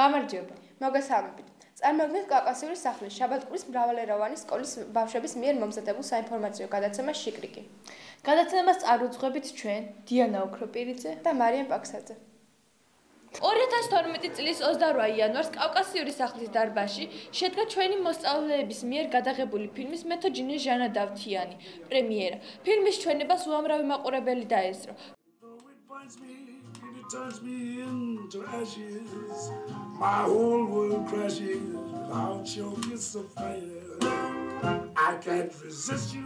გამარჯობა. მოგესალმებით. წარმოგიდგენთ კავკასიური სახლის შაბათყურის მრავალეროვანი სკოლის ბავშვების მიერ მომზადებულ საინფორმაციო გადაცემა შიკრიკი. გადაცემას წარუძღვებით ჩვენ დიანა ოქროპირიძე და მარიამ პაქსაძე. 2012 წლის 28 იანვარს კავკასიური სახლის დარბაზში შედგა ჩვენი მოსწავლეების მიერ გადაღებული ფილმის მეთოჯინე ჟანა დავთიანი პრემიერა. ფილმის ჩვენებას უამრავი მაყურებელი დაესწრო. Turns me into ashes. My whole world crashes your kiss of fire. I can't resist you.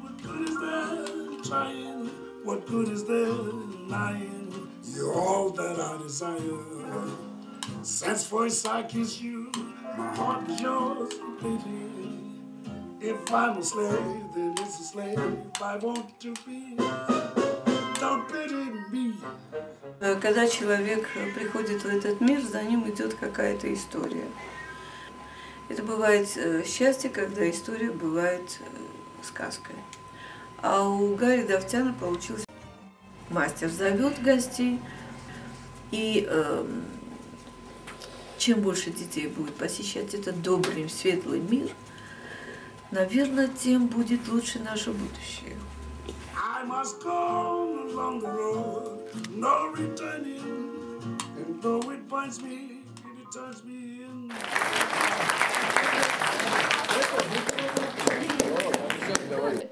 What good is there trying? What good is there in lying? You're all that I desire. Since first I kiss you, my heart is yours completely. If I'm a slave, then it's a slave I want to be. Когда человек приходит в этот мир, за ним идет какая-то история. Это бывает э, счастье, когда история бывает э, сказкой. А у Гарри Давтяна получилось мастер зовет гостей, и э, чем больше детей будет посещать этот добрый, светлый мир, наверное, тем будет лучше наше будущее. I must go along the road, no returning, and though it binds me, it turns me in.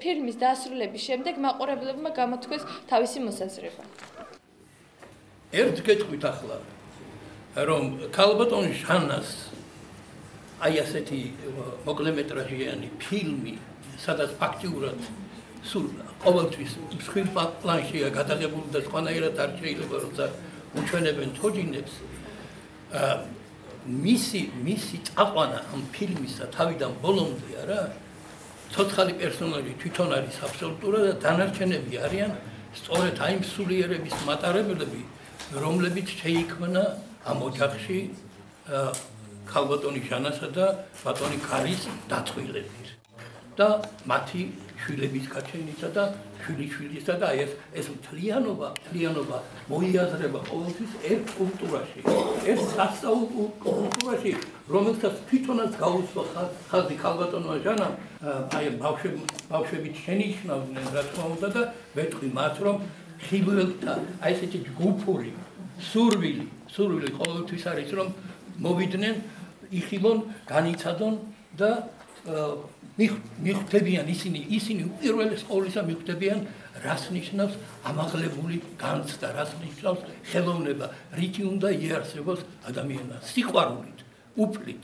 ფილმის დასრულების შემდეგ მაყურებლებმა გამოთქვეს თავისი მოსაზრება. ერთ კითხვით ახლა რომ ქალბატონ ჟანას აი ასეთი მოკლემეტრაჟიანი ფილმი სადაც ფაქტიურად სულ ყოველთვის მსხვილ პლანშია გადაღებული და სხვანაირად არ შეიძლება როცა უჩვენებენ თოჯინებს. მისი მისი წაყვანა ამ ფილმისა თავიდან ბოლომდე არა ცოცხალი პერსონაჟი თვითონ არის აბსოლუტურად და დანარჩენები არიან სწორედ აი მსულიერების მატარებლები რომლებიც შეიქმნა ამ ოჯახში ქალბატონი ჟანასა და ბატონი კარის დაწვილებით და მათი შვილების გაჩენისა და შვილიშვილისა და ეს ეს მთლიანობა, მთლიანობა მოიაზრება ყოველთვის ერთ კულტურაში, ერთ სასწაულ კულტურაში, რომელსაც თვითონაც გაუსვა ხალხი ქალბატონმა ჟანა, აი ბავშვები ბავშვები შენიშნავდნენ რა თქმა უნდა და ვეთქვი მათ რომ ხიბლთა აი ესეთი ჯგუფური სურვილი, სურვილი ყოველთვის არის რომ მოვიდნენ იხილონ, განიცადონ და მიხვდებიან ისინი ისინი უპირველეს ყოვლისა მიხვდებიან რას ნიშნავს ამაღლებული განცდა რას ნიშნავს ხელოვნება. რითი უნდა იარსებოს ადამიანს? სიყვარულით უფლით.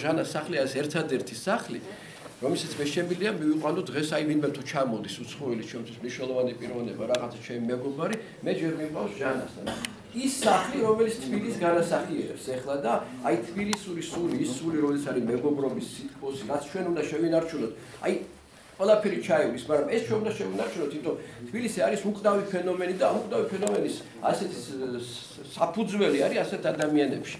ჟანა სახლი არის ერთადერთი სახლი რომელსაც მე შემიძლია მივიყვანო დღეს აი ვინმე თუ ჩამოდის უცხოელი ჩემთვის მნიშვნელოვანი პიროვნება რაღაცა ჩემი მეგობარი მე ჯერ მივყავს ჟანასთან ის სახლი რომელიც თბილის განასახიერებს ახლა და აი თბილისური სული ის სული რომელიც არის მეგობრობის სიტყვოსი რაც ჩვენ უნდა შევინარჩუნოთ აი ყველაფერი ჩაივლის, მაგრამ ეს ჩვენ უნდა შევინარჩუნოთ, იმიტომ თბილისი არის უკდავი ფენომენი და უკდავი ფენომენის ასეთი საფუძველი არის ასეთ ადამიანებში.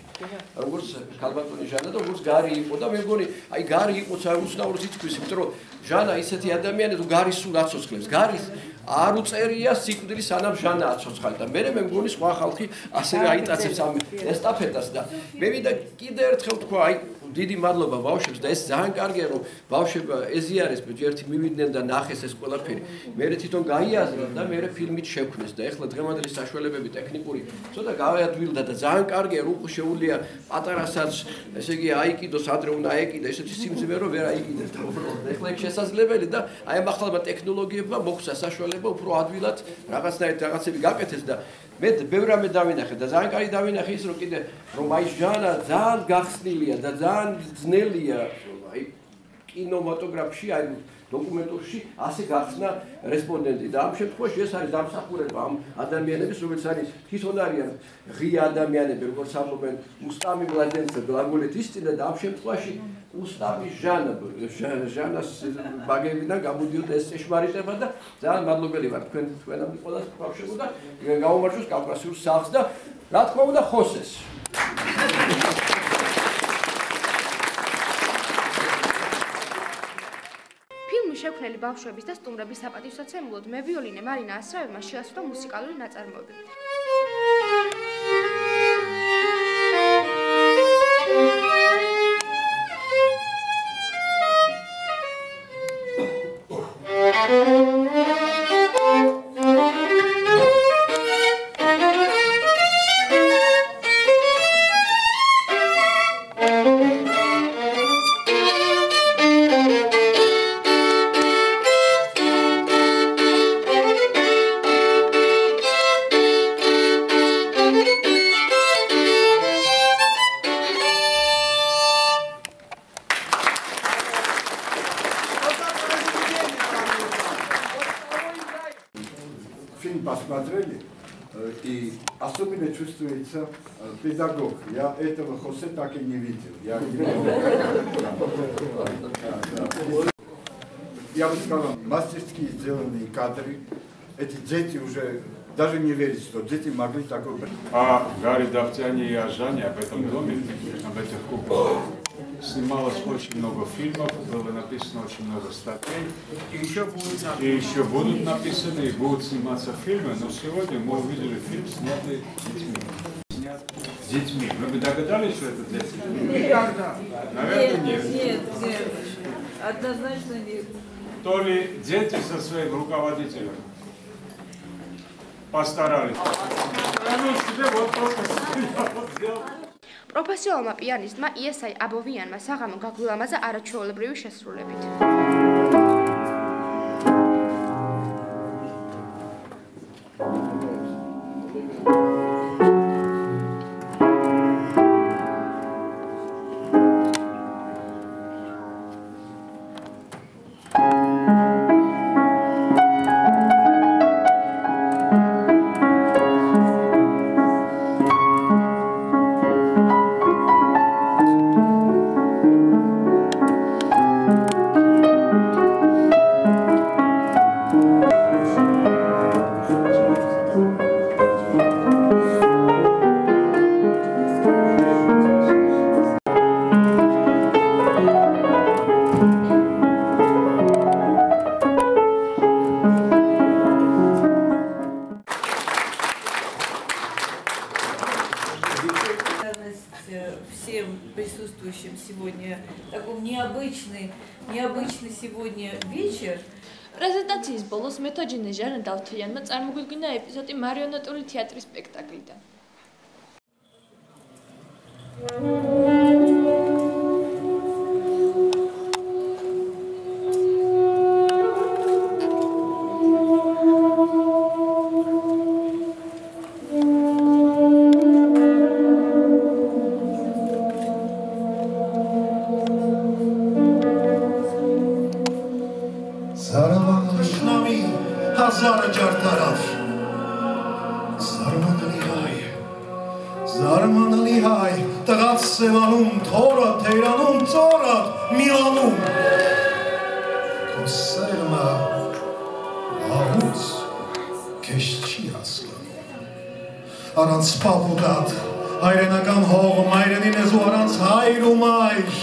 როგორც ქალბატონი ჟანა და როგორც გარი იყო და მე მგონი, აი გარი იყო საერთოდ თითქოს, იმიტომ რომ ჟანა ისეთი ადამიანია, თუ გარი სულ აცოცხლებს. გარის არ უწერია სიკვდილი სანამ ჟანა აცოცხალ და მე მე მგონი სხვა ხალხი ასევე აიტაცებს ამ ესტაფეტას და მე ვიდა კიდე ერთხელ თქვა აი დიდი მადლობა ბავშვებს და ეს ძალიან კარგია რომ ბავშვები ეზიარეს ერთი მივიდნენ და ნახეს ეს ყველაფერი. მე თვითონ გაიაზრა და მე ფილმით შევქმნეს და ეხლა დღევანდელი საშუალებები ტექნიკური ცოტა გავაადვილდა და ძალიან კარგია რომ შეუულია პატარასაც ესე იგი აიკიდოს ადრე უნდა აიკიდა ესეთი სიმძიმე რომ ვერ აიკიდეს და ეხლა ეს შესაძლებელი და აი ამ ახალმა ტექნოლოგიებმა მოხსა საშუალება უფრო ადვილად რაღაცნაირად რაღაცები გაკეთეს და მე ბევრ რამე დავინახე და ძალიან კარგი დავინახე ის რომ კიდე რომ აი ჟანა ძალიან გახსნილია და ძალიან ძნელია აი კინემატოგრაფში აი დოკუმენტურში ასე გახსნა რესპონდენტი. და ამ შემთხვევაში ეს არის დამსახურება ამ ადამიანების, რომელიც არის თვითონ არიან ღია ადამიანები, როგორც ამობენ უსტამი ვლადენცე გლაგოლეთის წინა და ამ შემთხვევაში უსტამი ჟანა ჟანას ბაგებიდან გამოდიოდა ეს ჭეშმარიტება და ძალიან მადლობელი ვარ თქვენ თქვენამდე ყველას ბავშვებო და გაუმარჯოს კავკასიურ სახლს და რა თქმა უნდა ხოსეს შექმნელი ბავშვების და სტუმრების საპატივსაცემლოდ მე ვიოლინე მარინა ასრავებმა შეასრულა მუსიკალური ნაწარმოები. Чувствуется педагог. Я этого Хосе так и не видел. Я, я бы сказал, мастерски сделанные кадры. Эти дети уже даже не верят, что дети могли такое быть. А Гарри Давтяне и Ажане об этом доме, об этих куклах, снималось очень много фильмов, было написано очень много статей. И еще будут, и еще будут написаны, и будут сниматься фильмы, но сегодня мы увидели фильм, снятый детьми. Снят с детьми. Вы бы догадались, что это для детей? Никогда. Наверное, нет. Нет, нет. Однозначно нет. То ли дети со своим руководителем პასტარ არის. პროფესიალმა პიანისტმა იესაი აბოვიანმა საღამო გაგვილამაზა არაჩვეულებრივი შესრულებით. сегодня вечер. პრეზენტაციის ბოლოს მეთოჯინე ჟანა დავთიანმა წარმოგვიდგინა ეპიზოდი მარიონეტული თეატრის სპექტაკლიდან. արձանը ճարտարավ։ Զարմանալի հայ, զարմանալի հայ, տղաց սևանում, թորը, թերանում, ծորը, միանում։ Քո սերմը աղուց կեզ չի հասկանում։ Առանց պապուտատ, հայրենական հող, մայրենին ես ու առանց հայր ու մայր,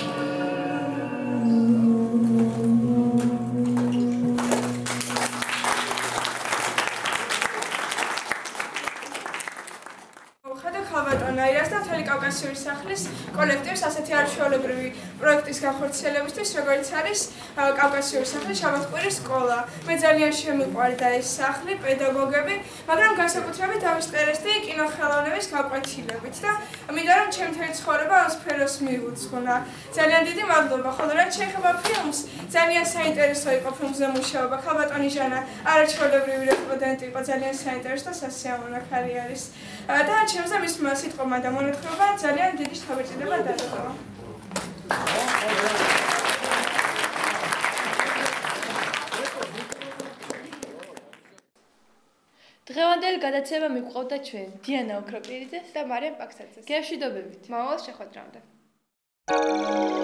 ხორციელებისთვის, როგორც არის კავკასიური სახლი შაბათკვირის სკოლა. მე ძალიან შემიყვარდა ეს სახლი, პედაგოგები, მაგრამ განსაკუთრებით თავის ტერესტი კინოხელოვნების გაკვეთილებით და მინდა რომ ჩემთელი ცხოვრება ამ სფეროს მიუძღვნა. ძალიან დიდი მადლობა. ხოლო რაც შეეხება ფილმს, ძალიან საინტერესო იყო ფილმზე მუშაობა. ქალბატონი ჟანა არაჩვეულებრივი რესპონდენტი იყო, ძალიან საინტერესო და სასიამოვნო ხარი არის. და ჩემზე მის მას იტყობა და მონათხრობა ძალიან დიდი შთაბეჭდილება დაეღო. დღევანდელი გადაცემა მივყვავდა ჩვენ დიანა ოქროპირიძე და მარიამ პაქსაძე. გეშიდობებით. მომავალ შეხვედრამდე. Thank you.